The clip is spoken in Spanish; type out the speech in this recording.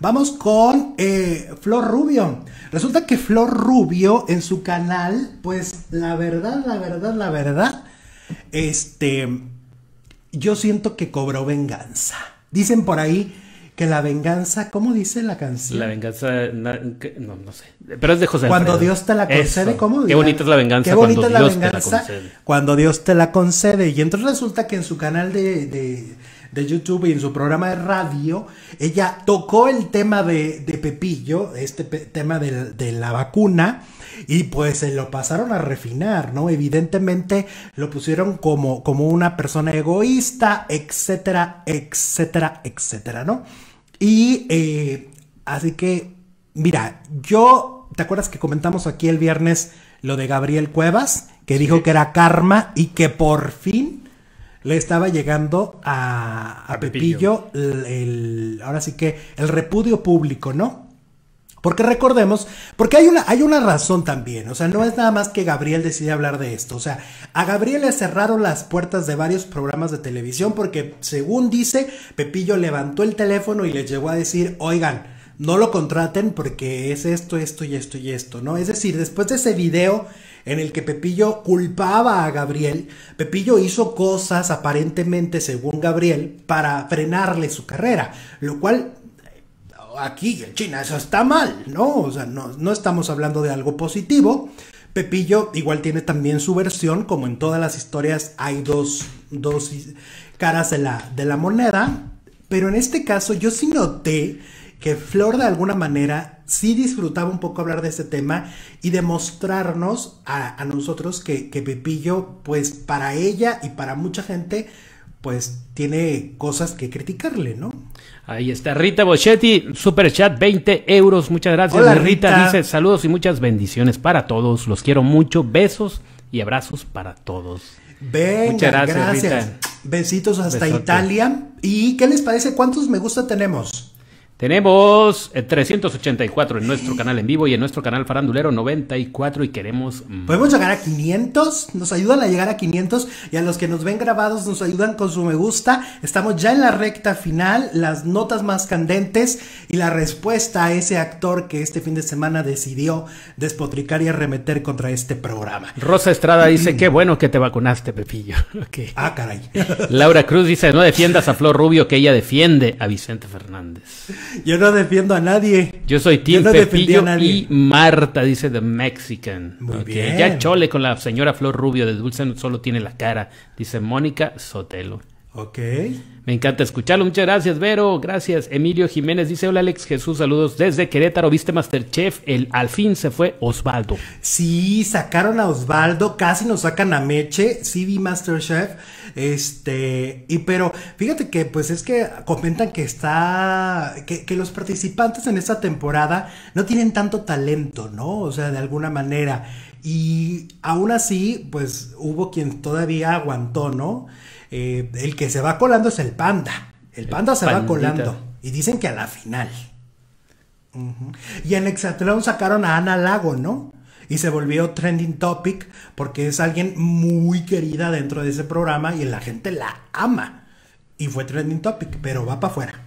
Vamos con eh, Flor Rubio. Resulta que Flor Rubio en su canal, pues la verdad, la verdad, la verdad, este, yo siento que cobró venganza. Dicen por ahí que la venganza, ¿cómo dice la canción? La venganza, no, no sé. Pero es de José Cuando Alfredo. Dios te la concede, Eso. ¿cómo? Qué bonita es la venganza Qué bonita cuando es la Dios te la venganza concede. Cuando Dios te la concede. Y entonces resulta que en su canal de, de- de YouTube y en su programa de radio, ella tocó el tema de, de Pepillo, este pe- tema de, de la vacuna, y pues se lo pasaron a refinar, ¿no? Evidentemente lo pusieron como, como una persona egoísta, etcétera, etcétera, etcétera, ¿no? Y eh, así que, mira, yo, ¿te acuerdas que comentamos aquí el viernes lo de Gabriel Cuevas? Que dijo que era karma y que por fin le estaba llegando a, a A Pepillo. Pepillo el, el- ahora sí que el repudio público, ¿no? Porque recordemos, porque hay una, hay una razón también, o sea, no es nada más que Gabriel decide hablar de esto, o sea, a Gabriel le cerraron las puertas de varios programas de televisión porque, según dice, Pepillo levantó el teléfono y les llegó a decir, oigan, no lo contraten porque es esto, esto y esto y esto, ¿no? Es decir, después de ese video en el que Pepillo culpaba a Gabriel, Pepillo hizo cosas aparentemente, según Gabriel, para frenarle su carrera, lo cual aquí en China eso está mal, ¿no? O sea, no, no estamos hablando de algo positivo. Pepillo igual tiene también su versión, como en todas las historias hay dos, dos caras de la, de la moneda, pero en este caso yo sí noté que Flor de alguna manera sí disfrutaba un poco hablar de este tema y demostrarnos a, a nosotros que, que Pepillo, pues para ella y para mucha gente, pues tiene cosas que criticarle, ¿no? Ahí está Rita Boschetti, super chat 20 euros. Muchas gracias. Hola, Rita. Rita. dice saludos y muchas bendiciones para todos. Los quiero mucho. Besos y abrazos para todos. Venga, Muchas gracias. gracias, Rita. Besitos hasta Besote. Italia. ¿Y qué les parece? ¿Cuántos me gusta tenemos? Tenemos eh, 384 en nuestro canal en vivo y en nuestro canal farandulero 94 y queremos mm, Podemos llegar a 500, nos ayudan a llegar a 500 y a los que nos ven grabados nos ayudan con su me gusta. Estamos ya en la recta final, las notas más candentes y la respuesta a ese actor que este fin de semana decidió despotricar y arremeter contra este programa. Rosa Estrada dice, qué bueno que te vacunaste, Pepillo. Ok. Ah, caray. Laura Cruz dice, no defiendas a Flor Rubio, que ella defiende a Vicente Fernández. Yo no defiendo a nadie. Yo soy no a Pepillo nadie. y Marta, dice The Mexican. Muy Ok, bien. Ya chole con la señora Flor Rubio de Dulce solo tiene la cara, dice Mónica Sotelo. Ok. Me encanta escucharlo. Muchas gracias, Vero. Gracias. Emilio Jiménez dice: Hola, Alex Jesús. Saludos desde Querétaro. ¿Viste Masterchef? El, al fin se fue Osvaldo. Sí, sacaron a Osvaldo, casi nos sacan a Meche, sí vi Masterchef, este, y pero fíjate que pues es que comentan que está, que, que los participantes en esta temporada no tienen tanto talento, ¿no? O sea, de alguna manera, y aún así, pues hubo quien todavía aguantó, ¿no? Eh, el que se va colando es el panda, el panda se va colando, y dicen que a la final. Y en Exatlón sacaron a Ana Lago, ¿no? Y se volvió trending topic porque es alguien muy querida dentro de ese programa y la gente la ama. Y fue trending topic, pero va para afuera.